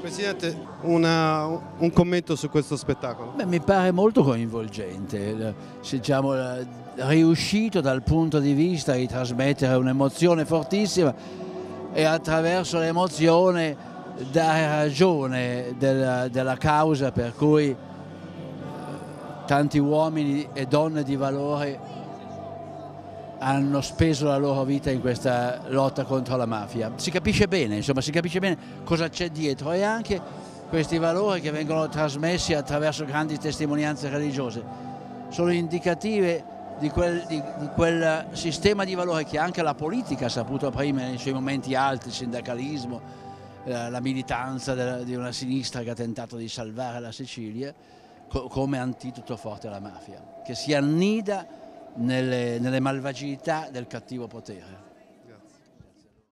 Presidente, una, un commento su questo spettacolo. Beh, mi pare molto coinvolgente, diciamo, riuscito dal punto di vista di trasmettere un'emozione fortissima e attraverso l'emozione dare ragione della, della causa per cui tanti uomini e donne di valore hanno speso la loro vita in questa lotta contro la mafia. Si capisce bene, insomma, si capisce bene cosa c'è dietro e anche questi valori che vengono trasmessi attraverso grandi testimonianze religiose sono indicative di quel, di, di quel sistema di valori che anche la politica ha saputo apprimere nei suoi momenti alti, il sindacalismo, eh, la militanza della, di una sinistra che ha tentato di salvare la Sicilia co come antidoto forte alla mafia, che si annida nelle, nelle malvagità del cattivo potere.